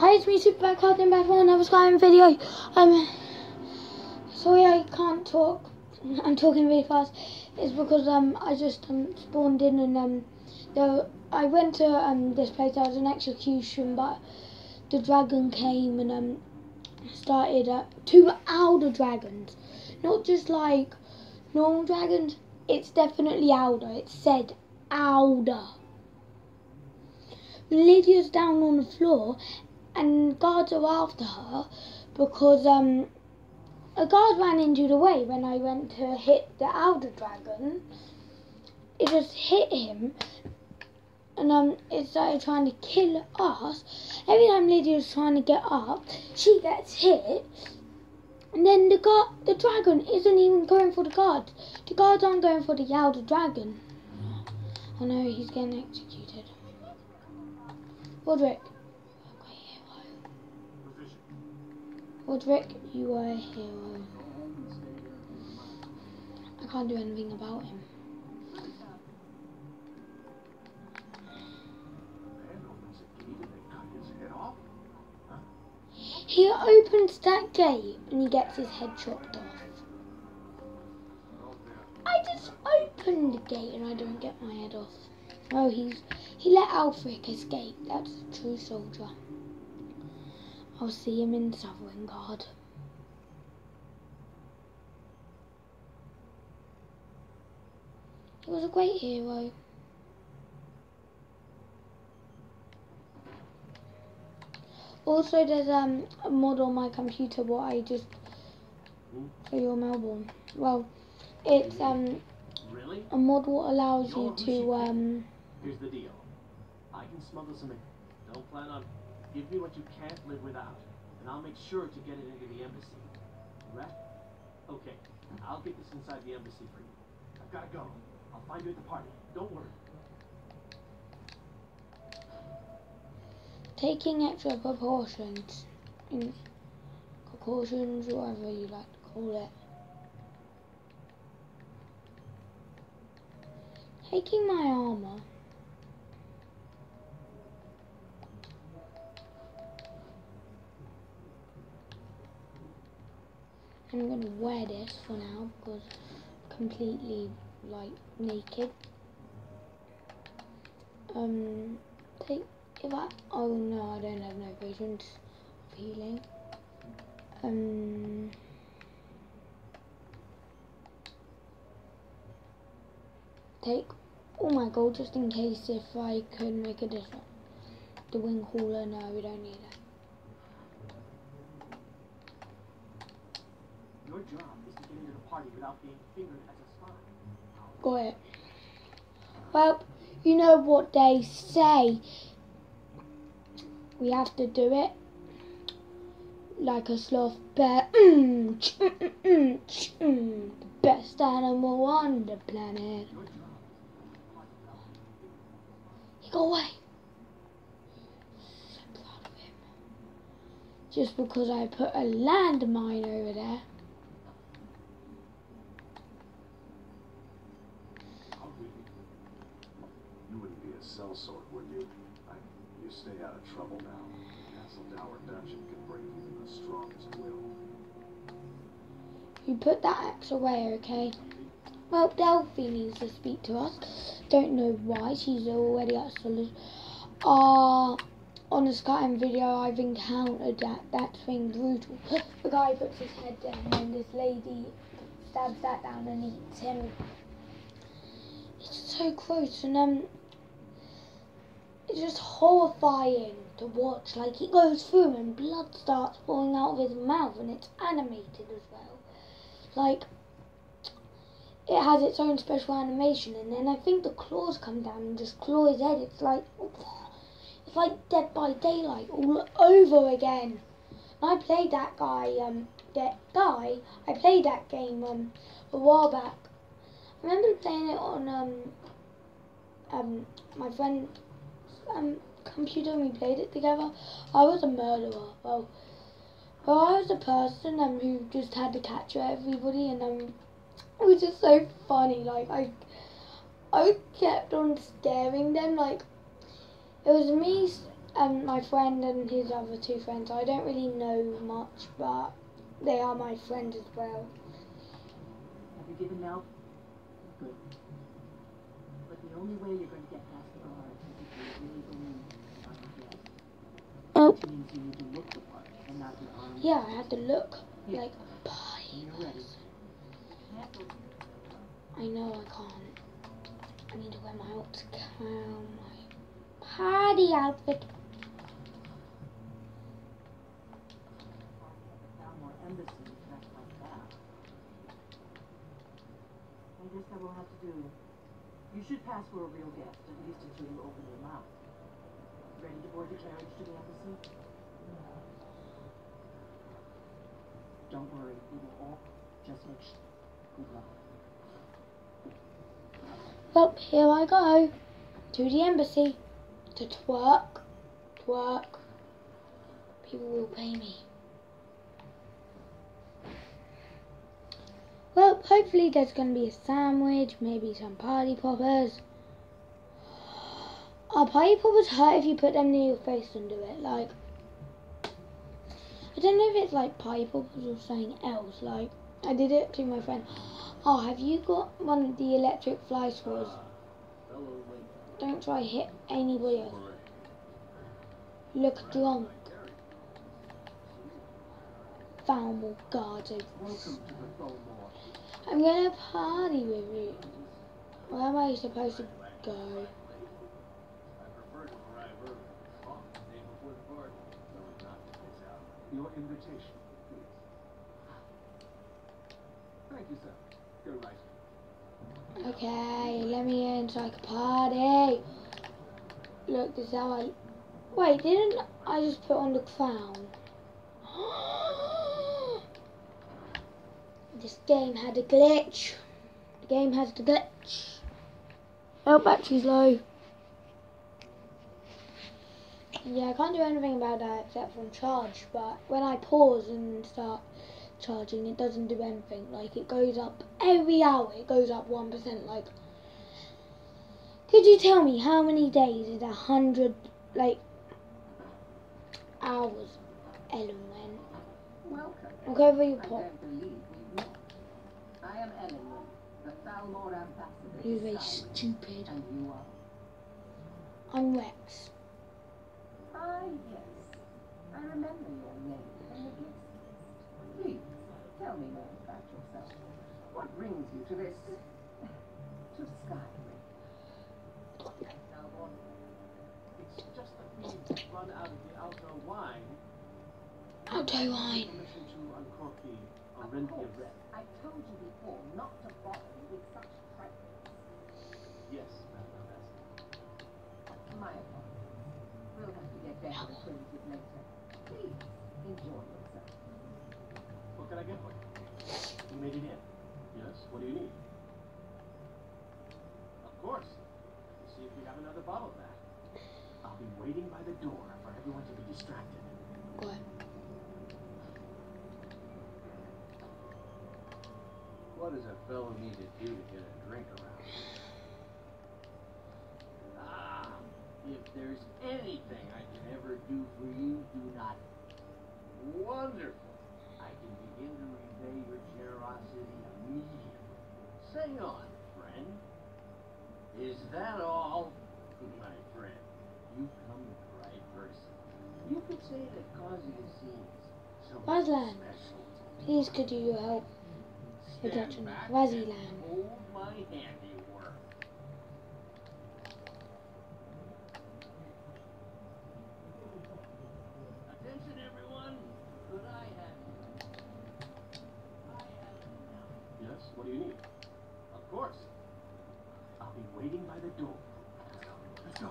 Hi, it's me, Super Back back for another Skyrim video. Um, sorry I can't talk. I'm talking really fast. It's because um I just um spawned in and um I went to um this place. There was an execution, but the dragon came and um started uh, two elder dragons, not just like normal dragons. It's definitely elder. It said elder. Lydia's down on the floor and guards are after her because um a guard ran into the way when I went to hit the elder dragon. It just hit him and um it started trying to kill us. Every time Lydia was trying to get up, she gets hit. And then the guard, the dragon isn't even going for the guard. The guards aren't going for the elder dragon. I know he's getting executed. Roderick. Roderick, you are a hero. I can't do anything about him. He opens that gate and he gets his head chopped off. I just opened the gate and I don't get my head off. Oh, he's he let Alfric escape. That's a true soldier. I'll see him in Sovngarde. He was a great hero. Also, there's um, a mod on my computer what I just for your Malborn. Well, it's um Really? a mod what allows you to um Here's the deal. I can smuggle some in. Don't plan on. Give me what you can't live without, and I'll make sure to get it into the embassy. Right? Okay. I'll get this inside the embassy for you. I've gotta go. I'll find you at the party. Don't worry. taking extra precautions, in precautions, whatever you like to call it. Taking my armor. I'm gonna wear this for now because completely like naked. Um, take if I oh no, I don't have no visions of healing. Um. Take all my gold just in case if I could make a difference. The wing hauler, no, we don't need it. Your job is to get into the party without being fingered as a spy. Got it. Well, you know what they say. We have to do it like a sloth bear. Mm, mm, mm, mm, the best animal on the planet. He got away. So proud of him. Just because I put a landmine over there. How would you? A sellsword, would you? I, you stay out of trouble now. Castle Dour Dungeon can break even the strongest will. You put that axe away, okay? Well, Delphi needs to speak to us. Don't know why. She's already at solid. Uh, on the Skyrim video, I've encountered that. That thing brutal. The guy puts his head down and this lady stabs that down and eats him. It's so close and um, it's just horrifying to watch. Like he goes through and blood starts pouring out of his mouth and it's animated as well. Like it has its own special animation, and then I think the claws come down and just claw his head. It's like it's like Dead by Daylight all over again. And I played that guy, um, that guy. I played that game um a while back. I remember playing it on um um my friend um computer and we played it together. I was a murderer. Well, well I was a person um who just had to capture everybody and um it was just so funny. Like I, I kept on scaring them. Like it was me, and my friend and his other two friends. I don't really know much, but they are my friends as well. Have you given now? Good. But the only way you're going to get past Oh. Which means you need to look the part and not your arms. Yeah, I had to look Yeah. like When pie. you're ready. Cancel. I know I can't. I need to wear my outcome, my party outfit. Now more embassies dressed like that. I guess that will have to do. You should pass for a real guest, at least until you open your mouth. Ready to board the carriage to the embassy? Don't worry, we will all just make sure. Good luck. Well, here I go to the embassy to twerk, twerk. People will pay me. Well, hopefully there's going to be a sandwich, maybe some party poppers. Are party poppers hurt if you put them near your face do it? Like, I don't know if it's like party poppers or something else. Like, I did it to my friend. Oh, have you got one of the electric fly swatters? Don't try hit anybody else. Look drunk. Foul guarded. Welcome to the I'm gonna party with you. Where am I supposed to go? I prefer to arrive early. The day before the party. So we knock this out. Your invitation, please. Thank you, sir. You're right. Okay, let me in so I can party. Look, this is how I. Wait, didn't I just put on the crown? This game had a glitch. The game has the glitch. Oh, battery's low. Yeah, I can't do anything about that except from charge, but when I pause and start charging, it doesn't do anything. Like, it goes up every hour, it goes up 1%. Like, could you tell me how many days is a hundred, like, hours, Ellen went? Welcome. I'll go over I your pot. don't believe we've met. I am Elenwen, the Thalmor ambassador. You're to very stupid. And you are? I'm Rex. Ah, yes. I remember your name and the gifts. Please, tell me more about yourself. What brings you to this... to Skyrim? Now, it's just that we've run out of the Alto wine. Alto wine. Permission to uncork the Of course, Red. I told you before not to bother me with such trifles. Yes, Madam Ambassador. My apologies. We'll have to get better acquainted later. Please, enjoy yourself. What can I get for you? You made it in. Yes. What do you need? Of course. Let's see if we have another bottle of that. I'll be waiting by the door for everyone to be distracted. What? What does a fellow need to do to get a drink around? here? Ah, if there's anything I can ever do for you, do not. Wonderful. I can begin to repay your generosity immediately. Say on, friend. Is that all? My friend, you come to the right person. You could say that causing a scene is something Please could you help? Stand Attention, back Swaziland. and Hold my handiwork. Attention, everyone. Could I have I have Yes, what do you need? Of course. I'll be waiting by the door. Let's go.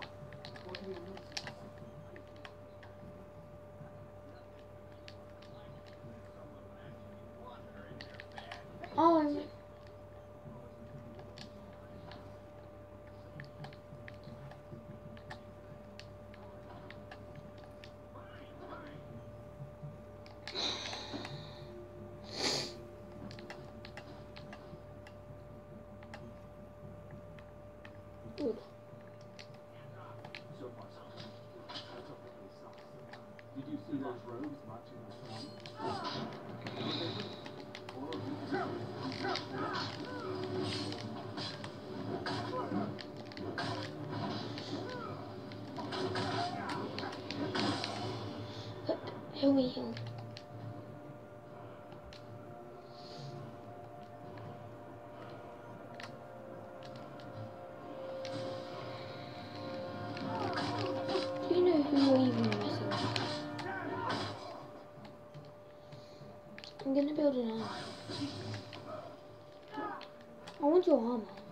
You're even messing? I'm gonna build an armor. I want your armor.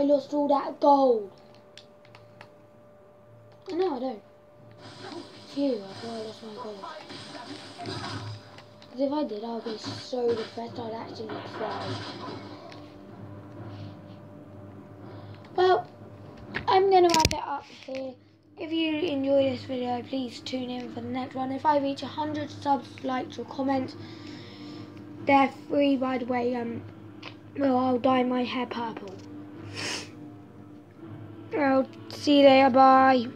I lost all that gold. No, I don't. Phew, I I lost my gold. Because if I did, I'd be so depressed I'd actually cry. Well, I'm going to wrap it up here. If you enjoyed this video, please tune in for the next one. If I reach 100 subs, likes or comments, they're free by the way. Um, well, I'll dye my hair purple. I'll see you later. Bye.